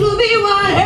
will be one.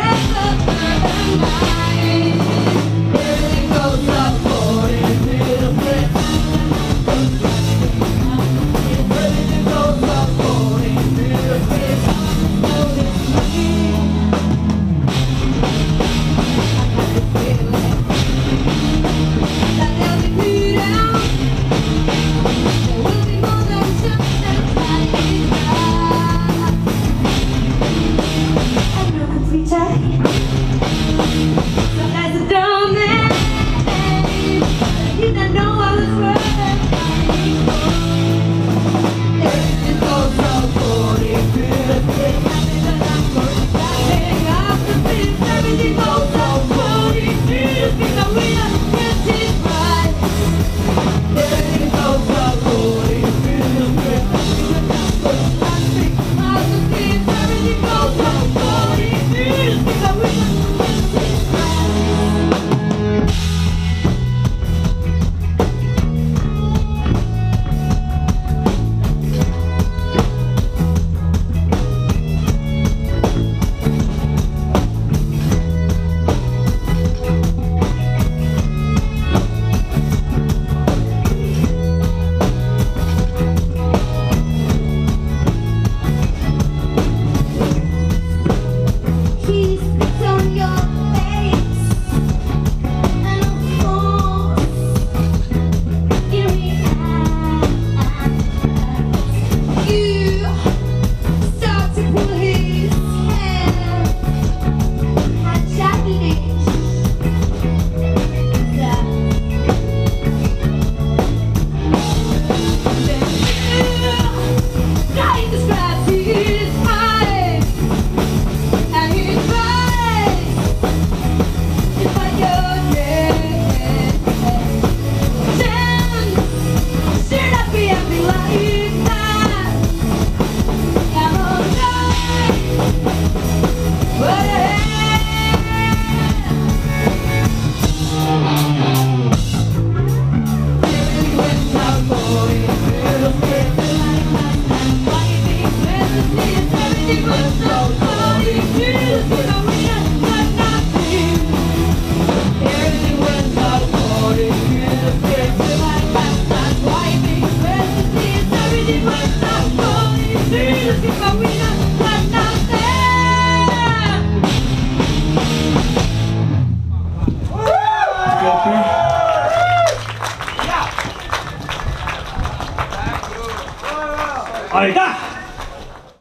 哎呀！